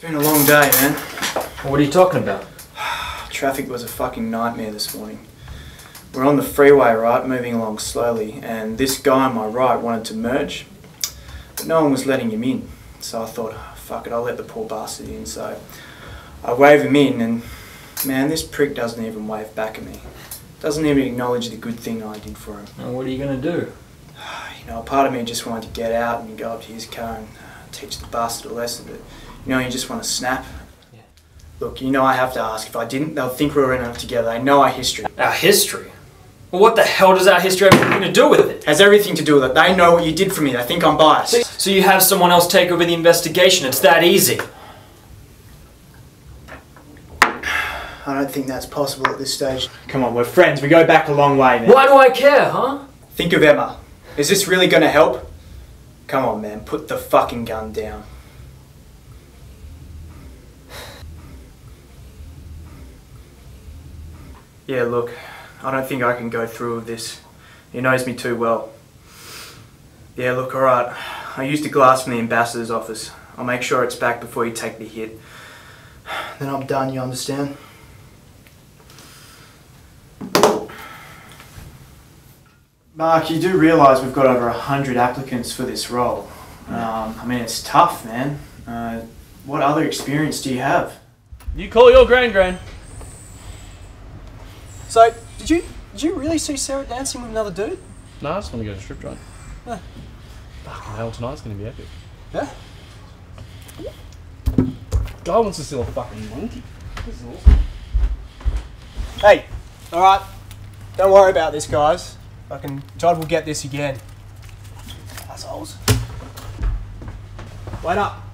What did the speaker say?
It's been a long day, man. What are you talking about? Traffic was a fucking nightmare this morning. We're on the freeway, right, moving along slowly, and this guy on my right wanted to merge, but no one was letting him in. So I thought, "Oh, fuck it, I'll let the poor bastard in. So I wave him in, and man, this prick doesn't even wave back at me. Doesn't even acknowledge the good thing I did for him. And what are you going to do? You know, a part of me just wanted to get out and go up to his car and uh, teach the bastard a lesson, but you know, you just want to snap. Yeah. Look, you know I have to ask. If I didn't, they'll think we were in it together. They know our history. Our history? Well, what the hell does our history have anything to do with it? has everything to do with it. They know what you did for me. They think I'm biased. So you have someone else take over the investigation. It's that easy. I don't think that's possible at this stage. Come on, we're friends. We go back a long way, man. Why do I care, huh? Think of Emma. Is this really going to help? Come on, man. Put the fucking gun down. Yeah, look, I don't think I can go through with this. He knows me too well. Yeah, look, alright. I used a glass from the ambassador's office. I'll make sure it's back before you take the hit. Then I'm done, you understand? Mark, you do realise we've got over a hundred applicants for this role. Um, I mean, it's tough, man. Uh, what other experience do you have? You call your grand grand. So, did you did you really see Sarah dancing with another dude? No, I just want to go to a strip joint. Yeah. Fucking hell, tonight's gonna be epic. Yeah. Guy wants to steal a fucking monkey. This is awesome. Hey, all right. Don't worry about this, guys. Fucking Todd will get this again. Assholes. Wait up.